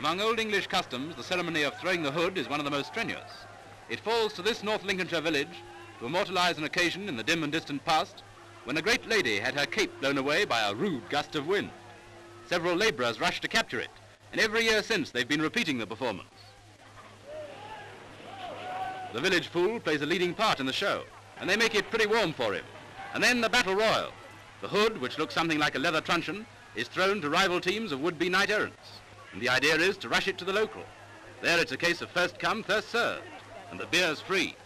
Among Old English customs, the ceremony of throwing the hood is one of the most strenuous. It falls to this North Lincolnshire village to immortalize an occasion in the dim and distant past when a great lady had her cape blown away by a rude gust of wind. Several labourers rushed to capture it, and every year since they've been repeating the performance. The village fool plays a leading part in the show, and they make it pretty warm for him. And then the battle royal. The hood, which looks something like a leather truncheon, is thrown to rival teams of would-be knight-errants. And the idea is to rush it to the local. There it's a case of first come, first served, and the beer's free.